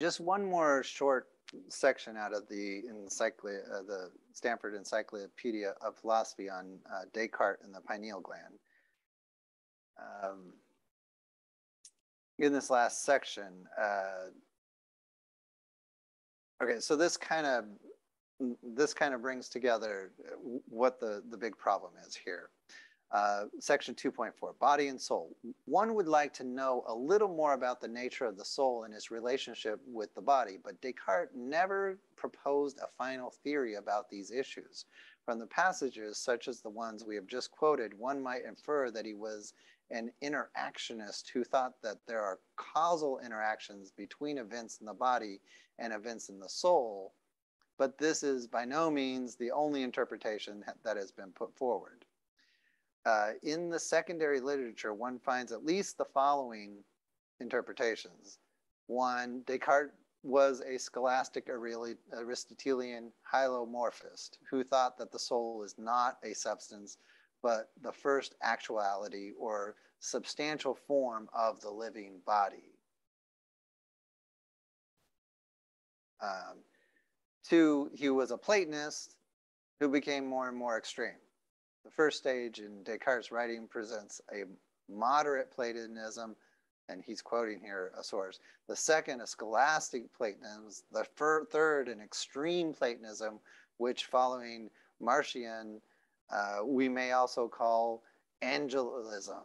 Just one more short section out of the uh, the Stanford Encyclopedia of Philosophy on uh, Descartes and the pineal gland. Um, in this last section, uh, okay, so this kind of this kind of brings together what the, the big problem is here. Uh, section 2.4, body and soul. One would like to know a little more about the nature of the soul and its relationship with the body, but Descartes never proposed a final theory about these issues. From the passages, such as the ones we have just quoted, one might infer that he was an interactionist who thought that there are causal interactions between events in the body and events in the soul, but this is by no means the only interpretation that has been put forward. Uh, in the secondary literature, one finds at least the following interpretations. One, Descartes was a scholastic Aristotelian hylomorphist who thought that the soul is not a substance, but the first actuality or substantial form of the living body. Um, two, he was a Platonist who became more and more extreme. The first stage in Descartes' writing presents a moderate Platonism, and he's quoting here a source. The second, a scholastic Platonism. The third, an extreme Platonism, which following Maritain, uh, we may also call angelism.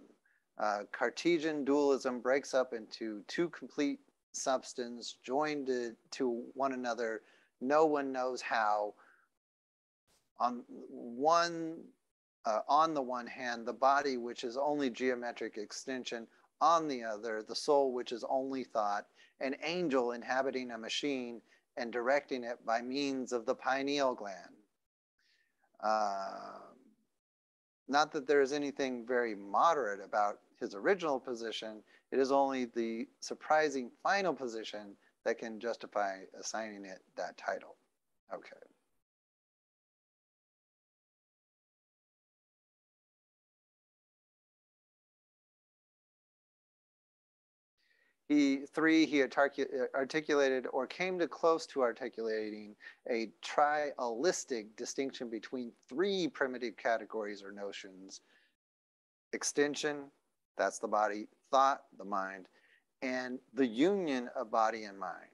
Uh, Cartesian dualism breaks up into two complete substance joined to, to one another. No one knows how. On one uh, on the one hand, the body, which is only geometric extension, on the other, the soul, which is only thought, an angel inhabiting a machine and directing it by means of the pineal gland. Uh, not that there is anything very moderate about his original position, it is only the surprising final position that can justify assigning it that title. Okay. He, three, he uh, articulated or came to close to articulating a trialistic distinction between three primitive categories or notions. Extension, that's the body, thought, the mind, and the union of body and mind.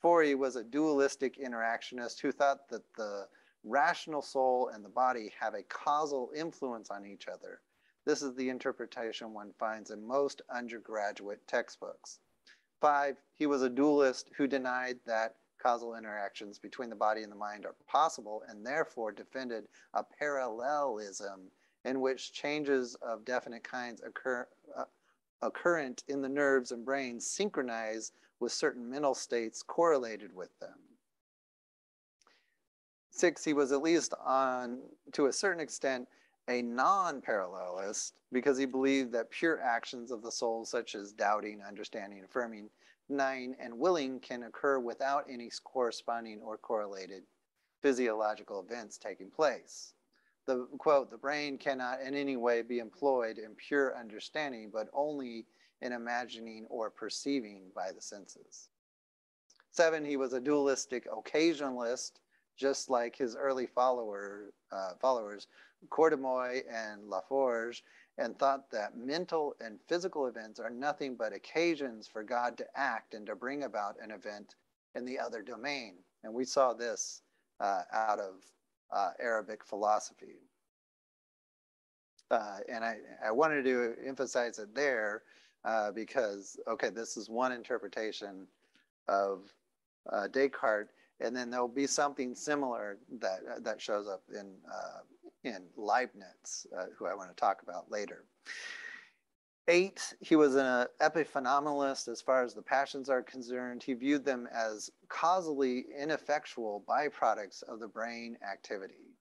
Four, he was a dualistic interactionist who thought that the rational soul and the body have a causal influence on each other this is the interpretation one finds in most undergraduate textbooks. Five, he was a dualist who denied that causal interactions between the body and the mind are possible and therefore defended a parallelism in which changes of definite kinds occur, uh, occurrent in the nerves and brain synchronize with certain mental states correlated with them. Six, he was at least on, to a certain extent, a non parallelist because he believed that pure actions of the soul, such as doubting, understanding, affirming, denying, and willing, can occur without any corresponding or correlated physiological events taking place. The quote, the brain cannot in any way be employed in pure understanding, but only in imagining or perceiving by the senses. Seven, he was a dualistic occasionalist, just like his early follower, uh, followers Cordemoy and La Forge, and thought that mental and physical events are nothing but occasions for God to act and to bring about an event in the other domain. And we saw this uh, out of uh, Arabic philosophy. Uh, and I, I wanted to emphasize it there uh, because, okay, this is one interpretation of uh, Descartes, and then there'll be something similar that, that shows up in uh, in Leibniz, uh, who I want to talk about later. Eight, he was an epiphenomenalist as far as the passions are concerned. He viewed them as causally ineffectual byproducts of the brain activity.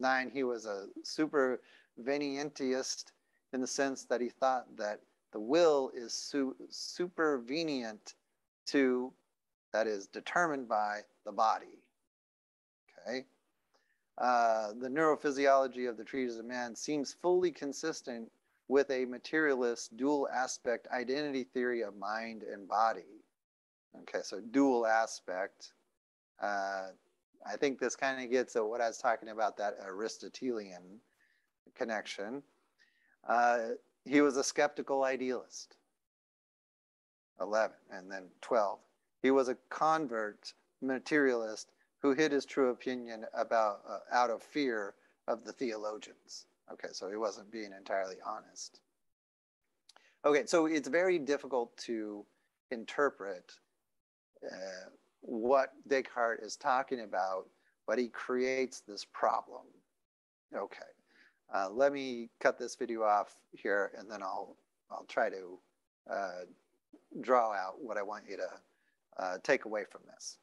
Nine, he was a supervenientist in the sense that he thought that the will is su supervenient to, that is, determined by the body. Okay. Uh, the neurophysiology of the treatise of man seems fully consistent with a materialist dual aspect identity theory of mind and body. Okay, so dual aspect. Uh, I think this kind of gets at what I was talking about that Aristotelian connection. Uh, he was a skeptical idealist. 11, and then 12. He was a convert materialist who hid his true opinion about uh, out of fear of the theologians. Okay, so he wasn't being entirely honest. Okay, so it's very difficult to interpret uh, what Descartes is talking about, but he creates this problem. Okay, uh, let me cut this video off here, and then I'll I'll try to uh, draw out what I want you to uh, take away from this.